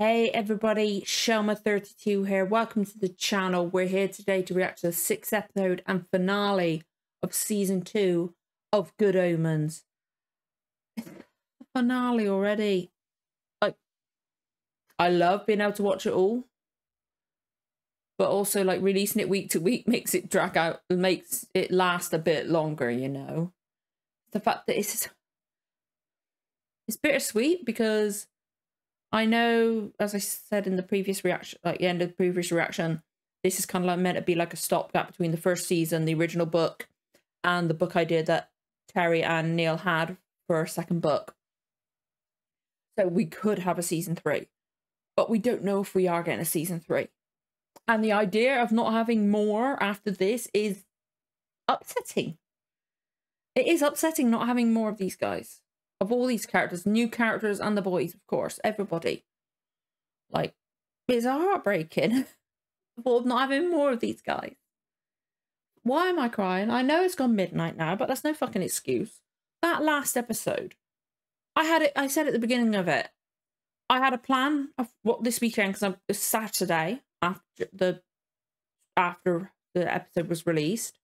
Hey everybody, Shelma32 here. Welcome to the channel. We're here today to react to the sixth episode and finale of season two of Good Omens. finale already. Like, I love being able to watch it all, but also like releasing it week to week makes it drag out, makes it last a bit longer. You know, the fact that it's it's bittersweet because I know, as I said in the previous reaction, like the end of the previous reaction, this is kind of like meant to be like a stopgap between the first season, the original book, and the book idea that Terry and Neil had for a second book. So we could have a season three, but we don't know if we are getting a season three. And the idea of not having more after this is upsetting. It is upsetting not having more of these guys of all these characters, new characters and the boys, of course, everybody. Like, it's heartbreaking for not having more of these guys. Why am I crying? I know it's gone midnight now, but that's no fucking excuse. That last episode, I had it. I said at the beginning of it, I had a plan of what this weekend because it's Saturday after the after the episode was released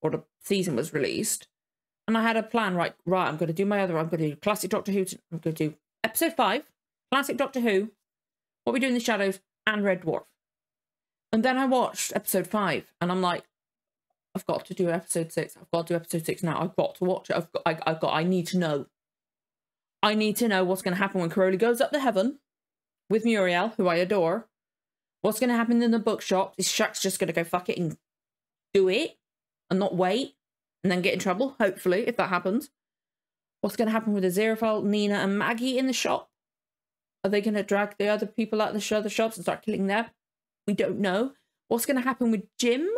or the season was released and I had a plan, right, right, I'm going to do my other, I'm going to do classic Doctor Who, I'm going to do episode five, classic Doctor Who, what we do in the shadows, and Red Dwarf. And then I watched episode five, and I'm like, I've got to do episode six. I've got to do episode six now. I've got to watch it. I've got, I, I've got, I need to know. I need to know what's going to happen when Crowley goes up to heaven with Muriel, who I adore. What's going to happen in the bookshop? Is Shax just going to go fuck it and do it and not wait? And then get in trouble, hopefully, if that happens. What's going to happen with Aziraphale, Nina, and Maggie in the shop? Are they going to drag the other people out of the other shops and start killing them? We don't know. What's going to happen with Jim?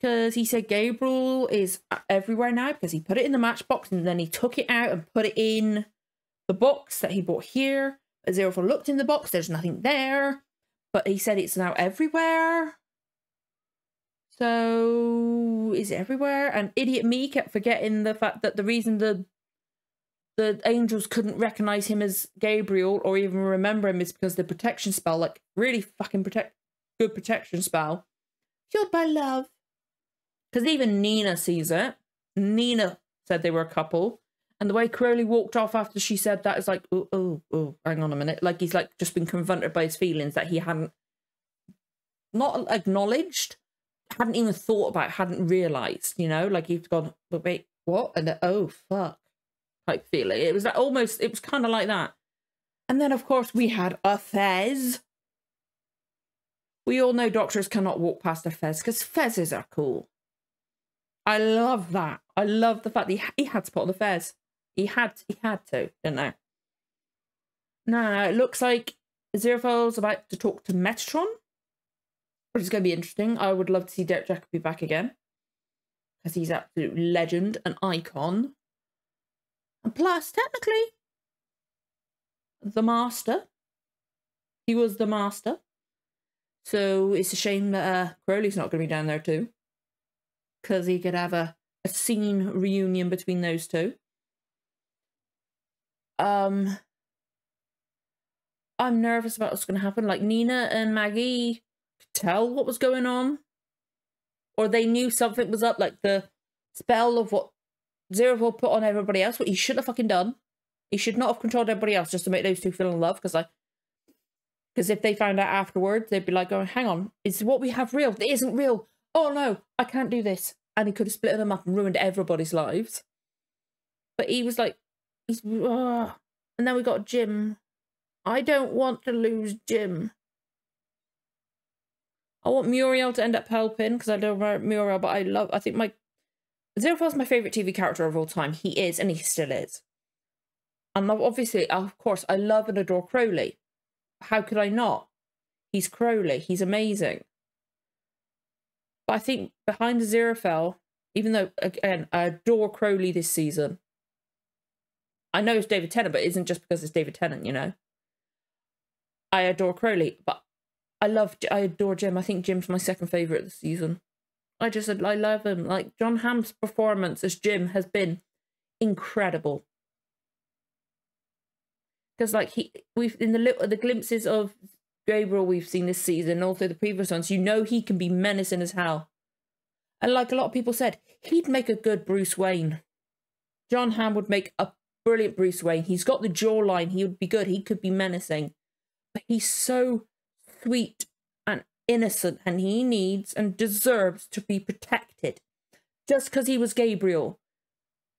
Because he said Gabriel is everywhere now because he put it in the matchbox and then he took it out and put it in the box that he bought here. Aziraphale looked in the box, there's nothing there. But he said it's now everywhere. So is it everywhere? And idiot me kept forgetting the fact that the reason the the angels couldn't recognize him as Gabriel or even remember him is because the protection spell, like really fucking protect good protection spell, fueled by love. Because even Nina sees it. Nina said they were a couple. And the way Crowley walked off after she said that is like, oh, oh, oh, hang on a minute. Like he's like just been confronted by his feelings that he hadn't not acknowledged, hadn't even thought about, hadn't realised, you know, like you've gone, but wait, what? And oh, fuck, type feeling. It was like almost, it was kind of like that. And then, of course, we had a fez. We all know doctors cannot walk past a fez because fezzes are cool. I love that. I love the fact that he, he had to put on the fez. He had, he had to, didn't I? Now, it looks like Aziraphale's about to talk to Metatron is going to be interesting. I would love to see Derek Jacobi back again because he's absolute legend, an icon. And plus, technically, the master. He was the master. So it's a shame that uh, Crowley's not going to be down there too. Because he could have a, a scene reunion between those two. Um, I'm nervous about what's going to happen. Like Nina and Maggie tell what was going on. Or they knew something was up, like the spell of what Zero put on everybody else, what he should have fucking done. He should not have controlled everybody else just to make those two feel in love, because I because if they found out afterwards, they'd be like, going, hang on, is what we have real? It isn't real. Oh no, I can't do this. And he could have split them up and ruined everybody's lives. But he was like, he's, uh, and then we got Jim. I don't want to lose Jim. I want Muriel to end up helping because I love Muriel, but I love, I think my, Aziraphale's my favourite TV character of all time. He is, and he still is. And obviously, of course, I love and adore Crowley. How could I not? He's Crowley. He's amazing. But I think behind Aziraphale, even though, again, I adore Crowley this season, I know it's David Tennant, but it isn't just because it's David Tennant, you know? I adore Crowley, but I love, I adore Jim. I think Jim's my second favourite this season. I just, I love him. Like, John Hamm's performance as Jim has been incredible. because like he we've in the little the glimpses of Gabriel we've seen this season, also the previous ones, you know he can be menacing as hell. And like a lot of people said, he'd make a good Bruce Wayne. John Hamm would make a brilliant Bruce Wayne. He's got the jawline. He would be good. He could be menacing. But he's so sweet and innocent, and he needs and deserves to be protected. Just because he was Gabriel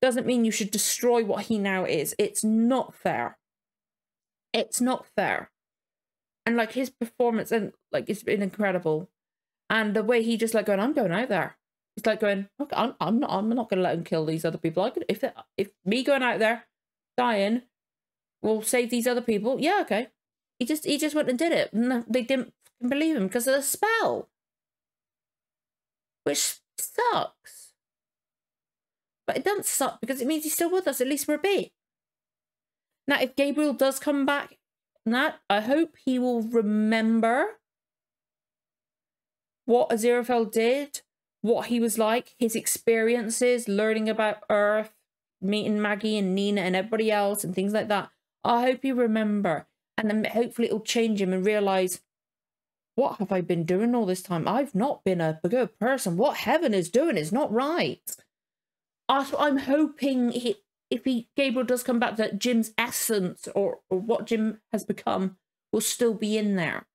doesn't mean you should destroy what he now is. It's not fair. It's not fair. And like his performance and like it's been incredible. And the way he just like going, I'm going out there. He's like going, I'm, I'm not, I'm not going to let him kill these other people. I could, if if me going out there, dying, will save these other people. Yeah, okay. He just, he just went and did it. And they didn't believe him because of the spell, which sucks. But it doesn't suck because it means he's still with us, at least for a bit. Now, if Gabriel does come back, Nat, I hope he will remember what Aziraphale did, what he was like, his experiences, learning about Earth, meeting Maggie and Nina and everybody else and things like that. I hope you remember. And then hopefully it'll change him and realize, what have I been doing all this time? I've not been a good person. What heaven is doing is not right. I'm hoping he, if he Gabriel does come back, that Jim's essence or, or what Jim has become will still be in there.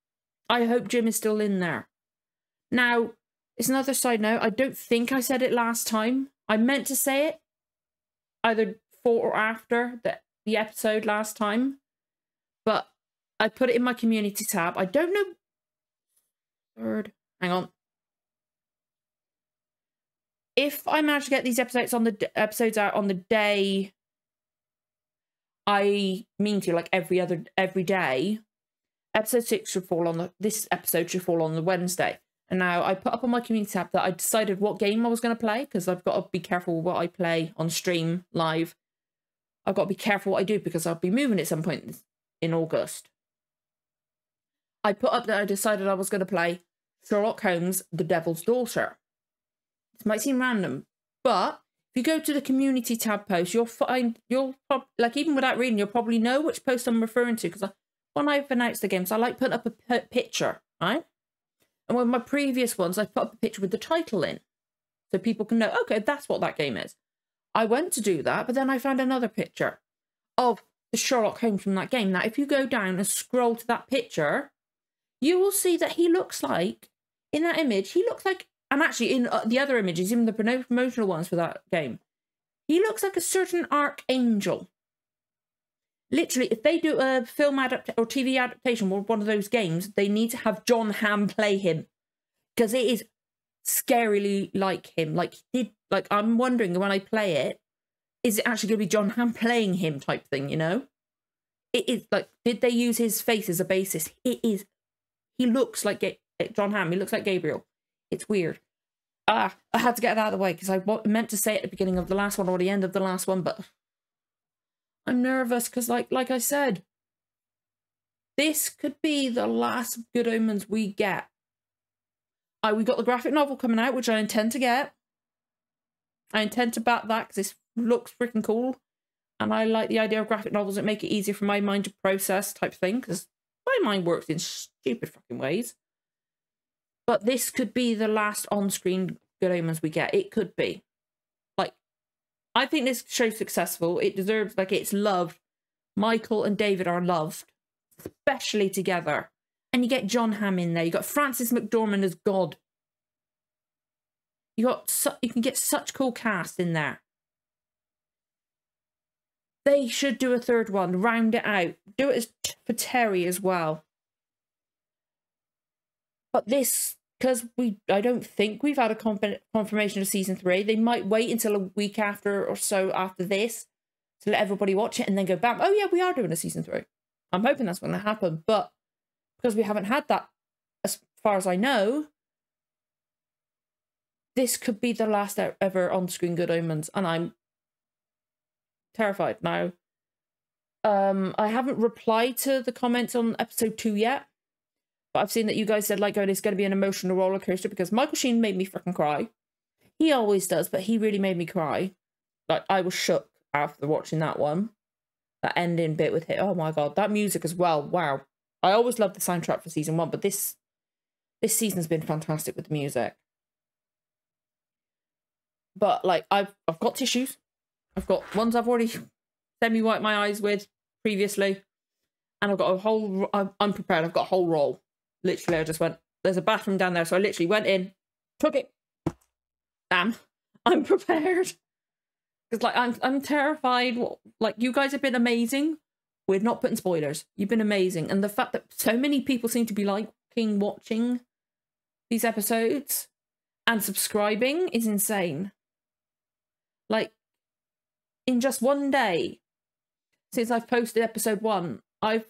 I hope Jim is still in there. Now, it's another side note. I don't think I said it last time. I meant to say it either before or after the, the episode last time, I put it in my community tab. I don't know. Third, hang on if I manage to get these episodes on the episodes out on the day I mean to, like every other every day, episode six should fall on the this episode should fall on the Wednesday. And now I put up on my community tab that I decided what game I was going to play because I've got to be careful what I play on stream live. I've got to be careful what I do because I'll be moving at some point in August. I put up that I decided I was going to play Sherlock Holmes, The Devil's Daughter. This might seem random, but if you go to the community tab post, you'll find you'll like even without reading, you'll probably know which post I'm referring to because when I've announced the games, I like putting up a picture, right? And with my previous ones, I put up a picture with the title in, so people can know. Okay, that's what that game is. I went to do that, but then I found another picture of the Sherlock Holmes from that game. Now, if you go down and scroll to that picture, you will see that he looks like in that image. He looks like and actually, in uh, the other images, even the promotional ones for that game, he looks like a certain archangel. Literally, if they do a film adapt or TV adaptation or one of those games, they need to have John Hamm play him because it is scarily like him. Like did like I'm wondering when I play it, is it actually going to be John Hamm playing him type thing? You know, it is like did they use his face as a basis? It is. He looks like John Hamm. He looks like Gabriel. It's weird ah, I had to get that out of the way because I meant to say it at the beginning of the last one or the end of the last one, but I'm nervous because, like, like I said, this could be the last Good Omens we get. I we got the graphic novel coming out, which I intend to get. I intend to back that because this looks freaking cool, and I like the idea of graphic novels that make it easier for my mind to process type thing because my mind works in stupid fucking ways. But this could be the last on-screen Good Omens we get. It could be. Like, I think this show's successful. It deserves, like, it's loved. Michael and David are loved, especially together. And you get John Hamm in there. You got Frances McDormand as God. You got you can get such cool cast in there. They should do a third one, round it out. Do it as for Terry as well. But this, because we, I don't think we've had a confirmation of season three. They might wait until a week after or so after this to let everybody watch it and then go bam. Oh yeah, we are doing a season three. I'm hoping that's going to happen, but because we haven't had that, as far as I know, this could be the last ever on-screen Good Omens, and I'm terrified now. Um, I haven't replied to the comments on episode two yet. But I've seen that you guys said like, oh, it's going to be an emotional roller coaster because Michael Sheen made me freaking cry. He always does, but he really made me cry. Like I was shook after watching that one. That ending bit with it. Oh my god, that music as well. Wow. I always loved the soundtrack for season one, but this this season's been fantastic with the music. But like I've I've got tissues. I've got ones I've already semi wiped my eyes with previously, and I've got a whole. I'm unprepared. I've got a whole roll. Literally, I just went. There's a bathroom down there, so I literally went in, took it. Damn, I'm prepared. Because like I'm I'm terrified. Like you guys have been amazing. We're not putting spoilers. You've been amazing, and the fact that so many people seem to be liking watching these episodes and subscribing is insane. Like in just one day since I've posted episode one, I've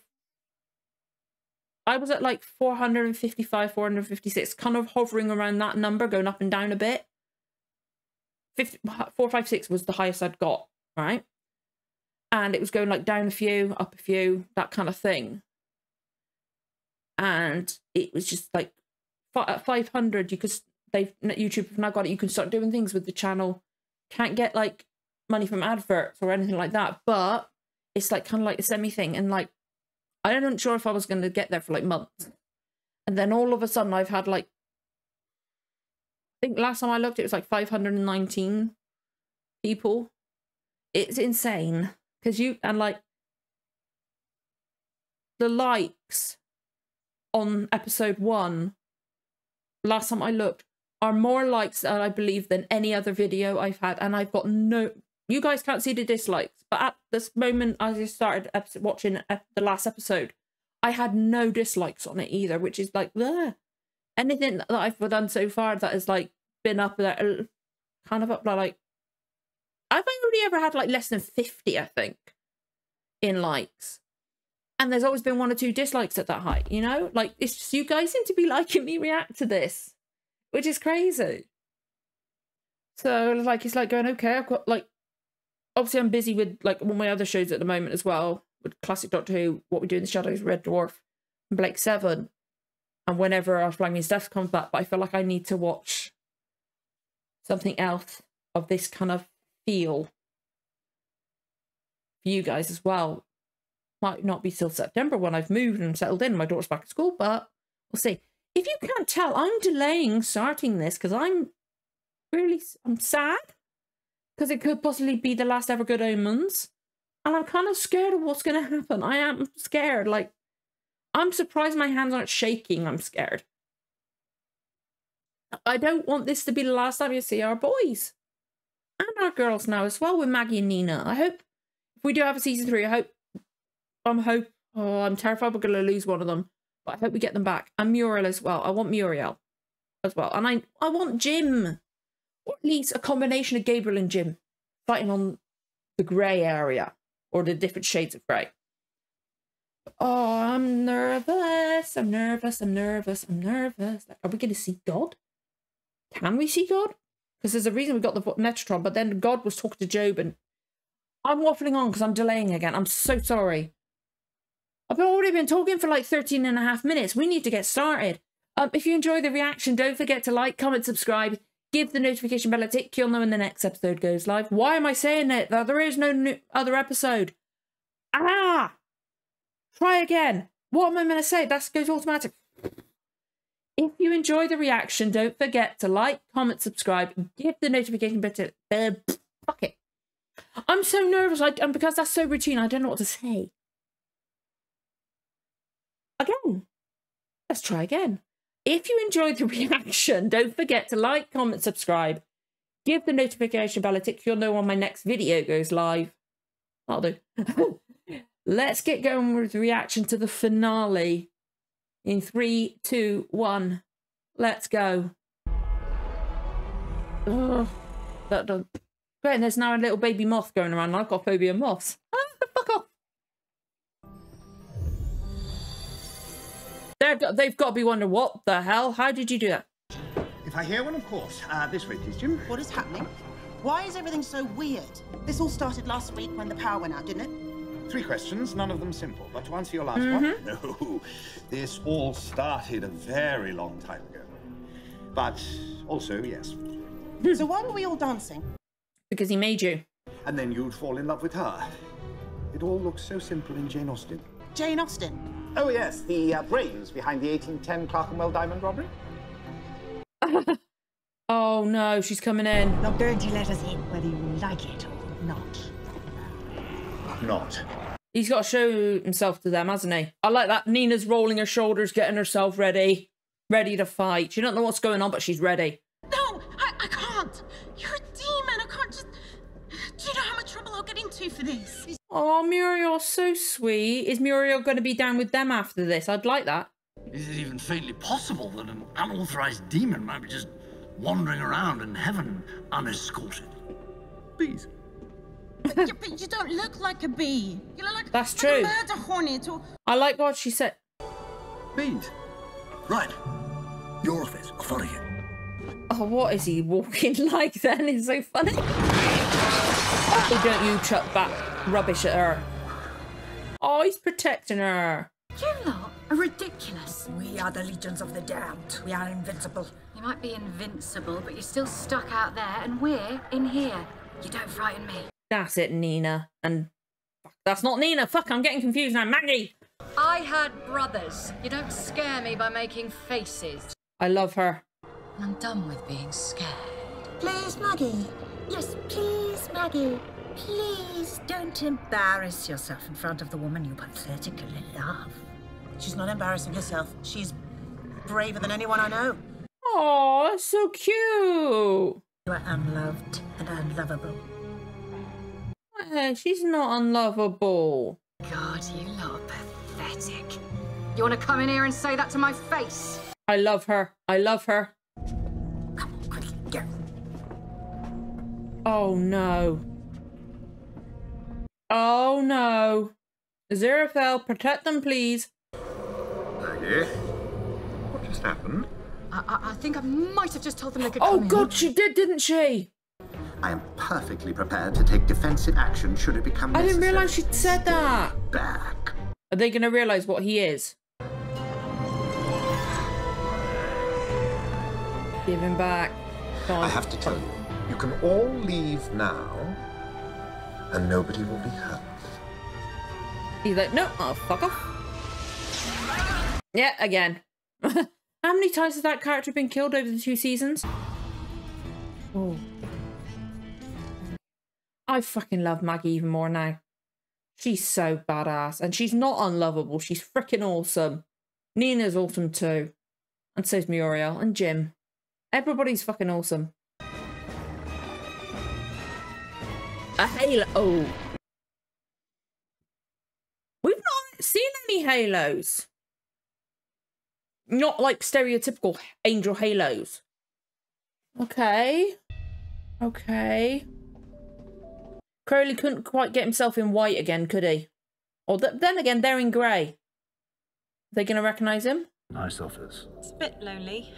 I was at like 455, 456, kind of hovering around that number, going up and down a bit. 50, 456 was the highest I'd got, right? And it was going like down a few, up a few, that kind of thing. And it was just like at 500, you could, they've, YouTube have now got it, you can start doing things with the channel. Can't get like money from adverts or anything like that, but it's like kind of like a semi thing. And like, I wasn't sure if I was going to get there for like months. And then all of a sudden, I've had like, I think last time I looked, it was like 519 people. It's insane because you, and like, the likes on episode one, last time I looked, are more likes, that I believe, than any other video I've had. And I've got no, you guys can't see the dislikes, but at this moment, as I started watching the last episode, I had no dislikes on it either, which is like, Ugh. anything that I've done so far that has like been up there, uh, kind of up there, like, I've only ever had like less than 50, I think, in likes. And there's always been one or two dislikes at that height, you know? Like, it's just you guys seem to be liking me react to this, which is crazy. So, like, it's like going, okay, I've got like obviously I'm busy with like all my other shows at the moment as well with classic Doctor Who, What We Do in the Shadows, Red Dwarf, and Blake Seven. And whenever our Flying Stuff comes back, but I feel like I need to watch something else of this kind of feel for you guys as well. Might not be till September when I've moved and settled in. My daughter's back at school, but we'll see. If you can't tell, I'm delaying starting this because I'm really I'm sad because it could possibly be the last ever Good Omens. And I'm kind of scared of what's going to happen. I am scared. Like, I'm surprised my hands aren't shaking. I'm scared. I don't want this to be the last time you see our boys and our girls now as well with Maggie and Nina. I hope if we do have a season three, I hope I'm hope. Oh, I'm terrified we're going to lose one of them, but I hope we get them back and Muriel as well. I want Muriel as well, and I I want Jim or at least a combination of Gabriel and Jim fighting on the grey area or the different shades of grey. Oh, I'm nervous. I'm nervous. I'm nervous. I'm nervous. Are we going to see God? Can we see God? Because there's a reason we got the Metatron, but then God was talking to Job and I'm waffling on because I'm delaying again. I'm so sorry. I've already been talking for like 13 and a half minutes. We need to get started. Um, if you enjoy the reaction, don't forget to like, comment, subscribe give the notification bell a tick, you'll know when the next episode goes live. Why am I saying it? There is no other episode. Ah! Try again. What am I going to say? That goes automatic. If you enjoy the reaction, don't forget to like, comment, subscribe, give the notification bell to... Uh, fuck it. I'm so nervous, I, and because that's so routine, I don't know what to say. Again. Let's try again. If you enjoyed the reaction, don't forget to like, comment, subscribe. Give the notification bell a tick. You'll know when my next video goes live. I'll do. Let's get going with the reaction to the finale. In three, two, one. Let's go. Ugh, that done. Great, and there's now a little baby moth going around. I've got phobia moths. They're, they've got to be wondering, what the hell? How did you do that? If I hear one, of course. Uh, this way, please, Jim. What is happening? Why is everything so weird? This all started last week when the power went out, didn't it? Three questions, none of them simple. But to answer your last mm -hmm. one, mm-hmm. no. This all started a very long time ago. But also, yes. so why were we all dancing? Because he made you. And then you'd fall in love with her. It all looks so simple in Jane Austen. Jane Austen. Oh, yes, the uh, brains behind the 1810 Clerkenwell diamond robbery. Oh no, she's coming in. Not going to let us in, whether you like it or not. Not. He's got to show himself to them, hasn't he? I like that. Nina's rolling her shoulders, getting herself ready, ready to fight. She don't know what's going on, but she's ready. No, I, I can't. You're a demon. I can't just. Do you know how much trouble I'll get into for this? Oh, Muriel's so sweet. Is Muriel going to be down with them after this? I'd like that. Is it even faintly possible that an unauthorized demon might be just wandering around in heaven unescorted? Bees. yeah, but you don't look like a bee. You look like, That's like true. a murder hornet or. I like what she said. Bees. Right. Your office, authority. Oh, what is he walking like then? It's so funny. Oh, don't you chuck back rubbish at her. Oh, he's protecting her. You lot are ridiculous. We are the legions of the damned. We are invincible. You might be invincible, but you're still stuck out there, and we're in here. You don't frighten me. That's it, Nina. And fuck, that's not Nina. Fuck, I'm getting confused now. Maggie. I had brothers. You don't scare me by making faces. I love her. I'm done with being scared. Please, Maggie. Yes, please, Maggie. Please don't embarrass yourself in front of the woman you pathetically love. She's not embarrassing herself. She's braver than anyone I know. Oh, that's so cute. You are unloved and unlovable. Eh, she's not unlovable. God, you lot are pathetic. You want to come in here and say that to my face? I love her. I love her. Come on, quickly, go. Oh no. Oh no. Aziraphale, protect them, please. Maggie? What just happened? I, I, I think I might have just told them they could Oh come god, she did, didn't she? I am perfectly prepared to take defensive action should it become I necessary. didn't realise she'd said that. Back. Are they going to realise what he is? Give him back. Come on. I have to tell you, you can all leave now, and nobody will be hurt. He's like, no, oh, fuck off. Yeah, again. How many times has that character been killed over the two seasons? Oh. I fucking love Maggie even more now. She's so badass. And she's not unlovable. She's freaking awesome. Nina's awesome too. And so's Muriel and Jim. Everybody's fucking awesome. A halo. Oh. We've not seen any halos. Not like stereotypical angel halos. Okay. Okay. Crowley couldn't quite get himself in white again, could he? Or th then again, they're in grey. Are they going to recognise him? Nice office. It's a bit lonely.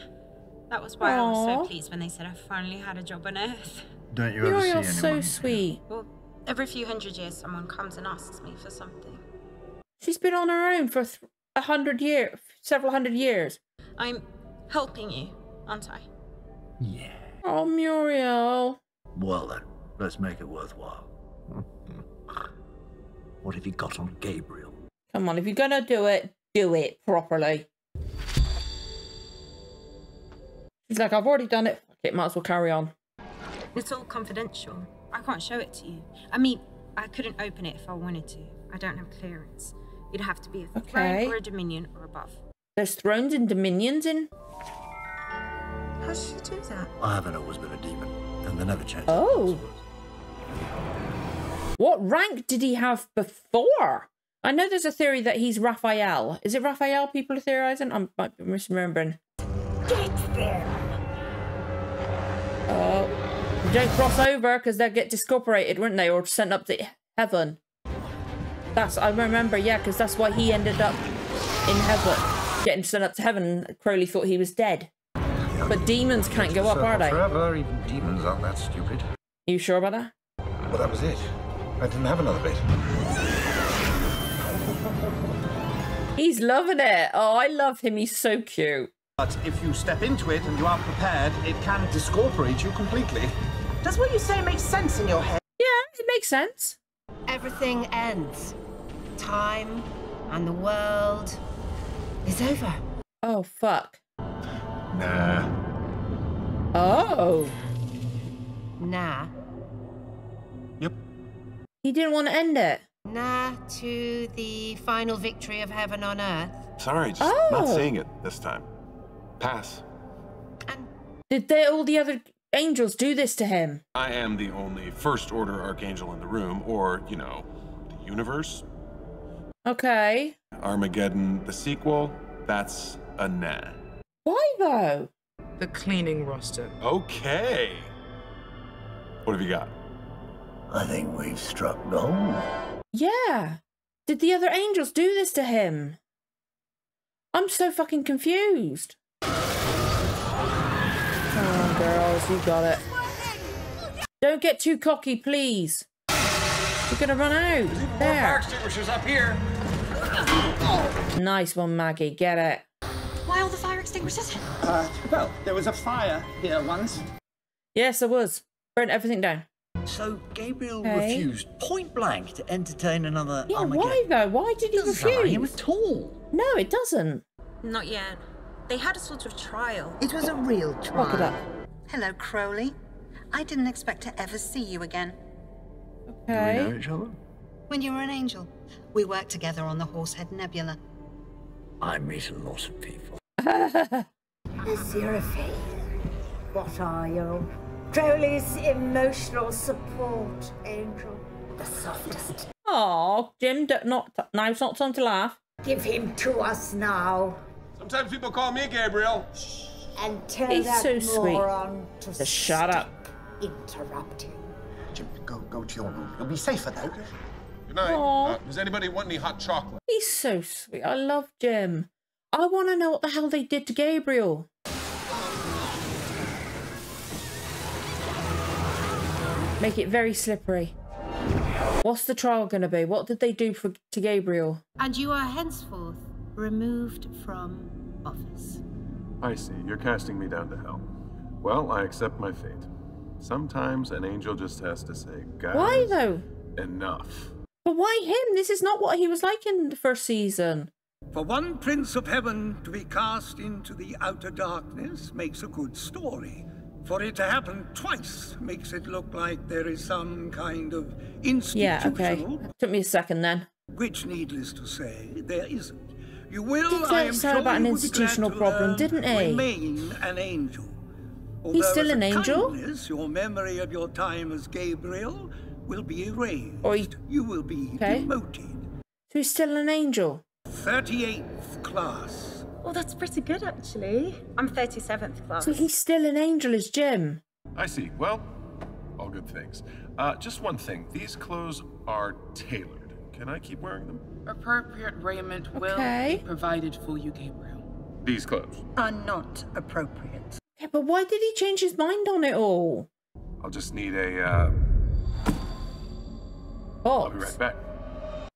That was why I was so pleased when they said I finally had a job on Earth. Don't you ever see anyone? So sweet. Well, every few hundred years, someone comes and asks me for something. She's been on her own for a hundred years, several hundred years. I'm helping you, aren't I? Yeah. Oh, Muriel. Well then, let's make it worthwhile. what have you got on Gabriel? Come on, if you're gonna do it, do it properly. She's like, I've already done it. Fuck it, might as well carry on. It's all confidential. I can't show it to you. I mean, I couldn't open it if I wanted to. I don't have clearance. You'd have to be a Okay. throne or a dominion or above. There's thrones and dominions in. How did she do that? I haven't always been a demon, and they never changed. Oh. What rank did he have before? I know there's a theory that he's Raphael. Is it Raphael people are theorizing? I might be misremembering. Get them! Oh. Don't cross over because they'll get discorporated, wouldn't they? Or sent up to heaven. That's, I remember, yeah, because that's why he ended up in heaven. Getting sent up to heaven. Crowley thought he was dead. But demons can't go up, are they? Forever, even demons aren't that stupid. You sure about that? Well, that was it. I didn't have another bit. He's loving it. Oh, I love him. He's so cute. But if you step into it and you aren't prepared, it can discorporate you completely. Does what you say make sense in your head? Yeah, it makes sense. everything ends. Time and the world is over. Oh, fuck. Nah. Oh. Nah. Yep. He didn't want to end it. Nah to the final victory of heaven on earth. Sorry, just Oh. not seeing it this time. Pass. And Did they all the other angels do this to him? I am the only First Order Archangel in the room, or, you know, the universe. Okay. Armageddon, the sequel, that's a nah. Why though? The cleaning roster. Okay. What have you got? I think we've struck gold. Yeah. Did the other angels do this to him? I'm so fucking confused. Come on, girls, you got it. Don't get too cocky, please. You're gonna run out. Fire There. extinguishers up here. Nice one, Maggie. Get it. Why all the fire extinguishers? Uh, well, there was a fire here once. Yes, there was. Burnt everything down. So Gabriel Okay. refused point blank to entertain another Yeah, Armageddon. why though? Why did he Doesn't sound like him at all. No, it doesn't. Not yet. They had a sort of trial. It was a real trial. Look it up. Hello, Crowley. I didn't expect to ever see you again. Okay. Do we know each other? When you were an angel, we worked together on the Horsehead Nebula. I meet a lot of people. Seraphine, what are you? Crowley's emotional support angel. The softest. Oh, Jim, d- not now. It's not time to laugh. Give him to us now Sometimes people call me Gabriel. And tell He's that so sweet. to Just shut up. interrupting. Jim, go, go to your room. You'll be safer there. Good night. Uh, does anybody want any hot chocolate? He's so sweet. I love Jim. I want to know what the hell they did to Gabriel. Make it very slippery. What's the trial going to be? What did they do for to Gabriel? And you are henceforth removed from office. I see. You're casting me down to hell. Well, I accept my fate. Sometimes an angel just has to say, guys, Why though? enough. But why him? This is not what he was like in the first season. For one prince of heaven to be cast into the outer darkness makes a good story. For it to happen twice makes it look like there is some kind of institutional... Yeah, okay. institutional, Took me a second then. which, needless to say, there isn't. You will, Did I am say sure, about an you would be glad institutional problem, didn't he? Remain an angel. He's Although still an angel? kindness, your memory of your time as Gabriel will be erased. Or he- You will be Okay. demoted. So he's still an angel. 38th class. Oh, that's pretty good actually. I'm 37th class. So he's still an angel as Jim. I see. Well, all good things. Uh, just one thing. These clothes are tailored. Can I keep wearing them? Appropriate raiment will be provided for you, Gabriel. These clothes. Are not appropriate. Yeah, but why did he change his mind on it all? I'll just need a, uh, I'll be Box. right back.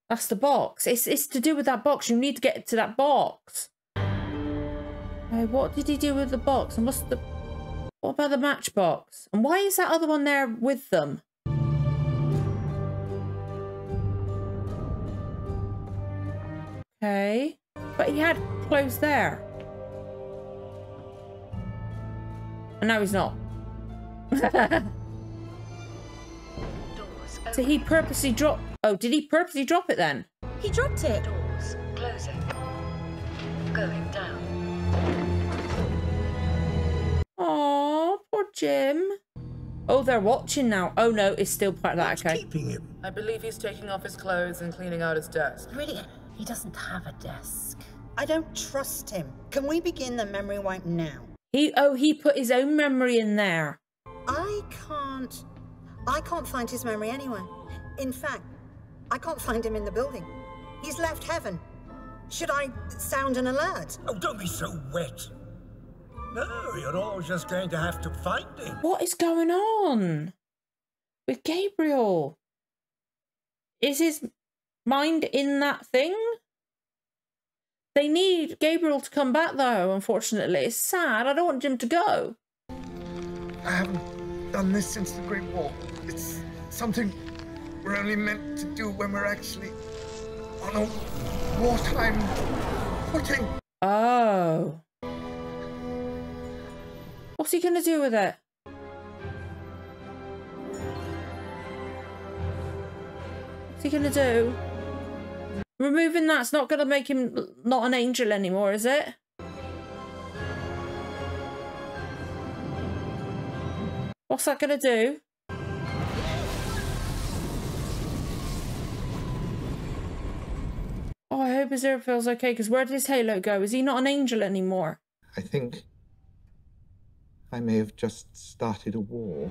That's the box. It's it's to do with that box. You need to get to that box. Uh, what did he do with the box? And what's the what about the matchbox? And why is that other one there with them? Okay. But he had clothes there. And now he's not. so he purposely dropped. Oh, did he purposely drop it then? He dropped it. Doors closing. Going down. Oh, poor Jim. Oh, they're watching now. Oh no, it's still part of that. Okay. Keeping him. I believe he's taking off his clothes and cleaning out his desk. Really? He doesn't have a desk. I don't trust him. Can we begin the memory wipe now? He oh he put his own memory in there. I can't. I can't find his memory anywhere. In fact, I can't find him in the building. He's left heaven. Should I sound an alert? Oh, don't be so wet. No, you're all just going to have to find him. What is going on with Gabriel? Is his mind in that thing? They need Gabriel to come back though, unfortunately. It's sad. I don't want Jim to go. I haven't done this since the Great War. It's something we're only meant to do when we're actually on a wartime footing. Oh. What's he gonna do with it? What's he gonna do? Removing that's not gonna make him not an angel anymore, is it? What's that gonna do? Oh, I hope Aziraphale's okay, because where did his halo go? Is he not an angel anymore? I think I may have just started a war.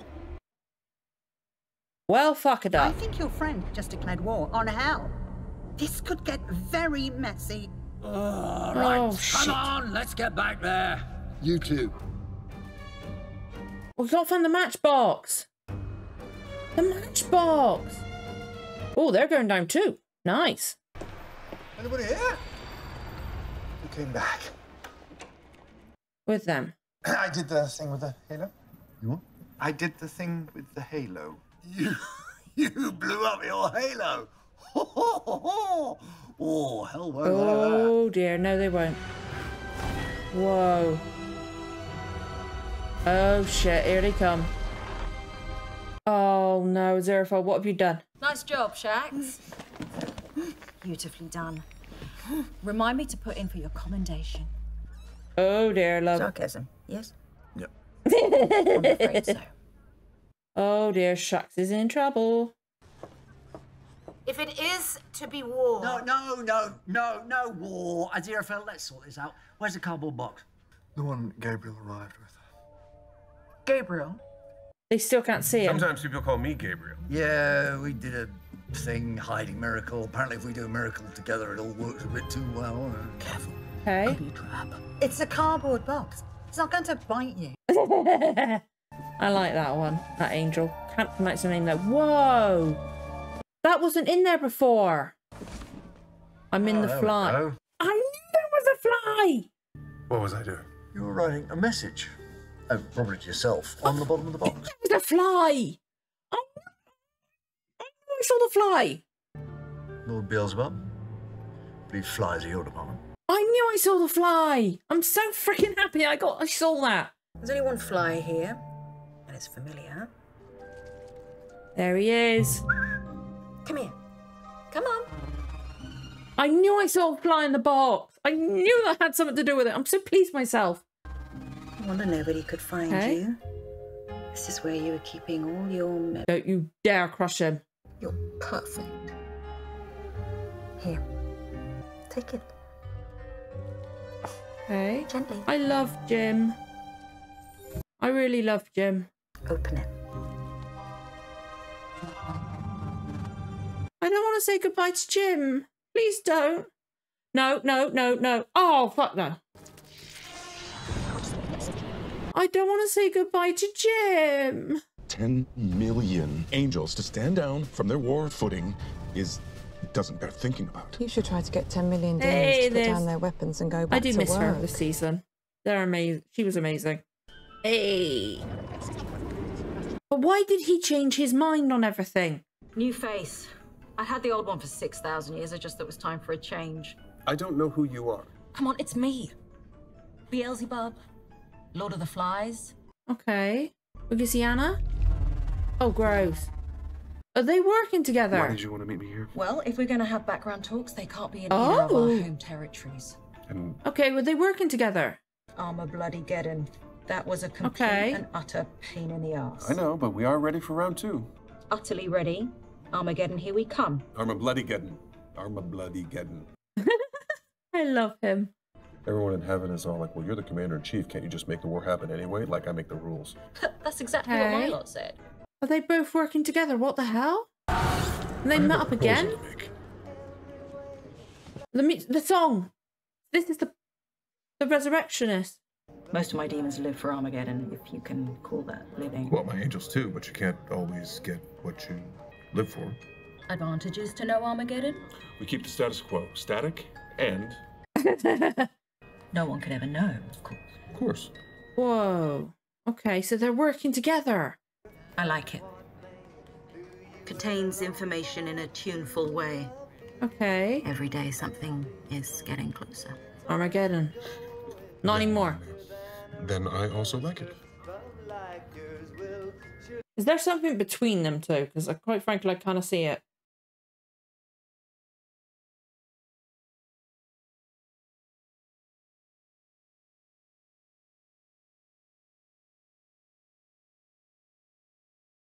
Well, fuck it up. I think your friend just declared war on hell. This could get very messy. All oh, right, Oh, come shit. on, let's get back there. You two. We gotta find the matchbox. The matchbox. Oh, they're going down too. Nice. Anybody here? Who came back? With them. I did the thing with the halo. You what? I did the thing with the halo. You, you blew up your halo. oh, hell, won't allow that. Oh dear, no they won't. Whoa. Oh shit, here they come. Oh no, Zerfa, what have you done? Nice job, Shax. Beautifully done. Remind me to put in for your commendation. Oh dear, love. Sarcasm, yes? I'm afraid so. Oh dear, Shax is in trouble. If it is to be war. No, no, no, no, no war. Aziraphale, let's sort this out. Where's the cardboard box? The one Gabriel arrived with. Gabriel. They still can't see him. Sometimes people call me Gabriel. Yeah, we did a thing, hiding miracle. Apparently, if we do a miracle together, it all works a bit too well. Careful. Okay. It's a cardboard box. It's not going to bite you. I like that one. That angel. Can't pronounce the name though. Whoa! That wasn't in there before. I'm in Oh, the fly. I knew there was a fly! What was I doing? You were writing a message. Oh, probably to yourself on the bottom of the box. There's a fly! I, I I saw the fly! Lord Beelzebub. Believe flies are your department. I knew I saw the fly! I'm so freaking happy I got I saw that. There's only one fly here, and it's familiar. There he is. Come here. Come on. I knew I saw a fly in the box. I knew that had something to do with it. I'm so pleased myself. I wonder nobody could find Okay. you. This is where you were keeping all your mem- Don't you dare crush him. You're perfect. Here. Take it. Okay. Gently. I love Jim. I really love Jim. Open it. I don't want to say goodbye to Jim. Please don't. No, no, no, no. Oh, fuck no. I don't want to say goodbye to Jim. 10 million angels to stand down from their war footing is doesn't bear thinking about. You should try to get 10 million demons Hey, to put down their weapons and go back to work. I do to miss her this season. They're amazing. She was amazing. Hey. But why did he change his mind on everything? New face. I had the old one for 6,000 years. I just thought it was time for a change. I don't know who you are. Come on, it's me. Beelzebub. Lord of the Flies. Okay. Ugasiana? Oh, gross. Are they working together? Why did you want to meet me here? Well, if we're going to have background talks, they can't be in either of our Oh. home territories. And Okay, were they working together? Armor bloody Geddon. That was a complete Okay. and utter pain in the ass. I know, but we are ready for round two. Utterly ready. Armageddon, here we come. Arma bloody Geddon. Arma bloody Geddon. I love him. Everyone in heaven is all like, well, you're the commander in chief. Can't you just make the war happen anyway? Like I make the rules. That's exactly what my Hey. lot said. Are they both working together? What the hell? And they met up again? The mu- the song. This is the the resurrectionist. Most of my demons live for Armageddon, if you can call that living. Well, my angels too, but you can't always get what you live for. Advantages to know Armageddon? We keep the status quo static and. No one could ever know, of course. Of course. Whoa. Okay, so they're working together. I like it. contains information in a tuneful way. Okay. Every day something is getting closer. Armageddon. Not anymore. Then I also like it. Is there something between them two? Because uh, quite frankly, I kind of see it.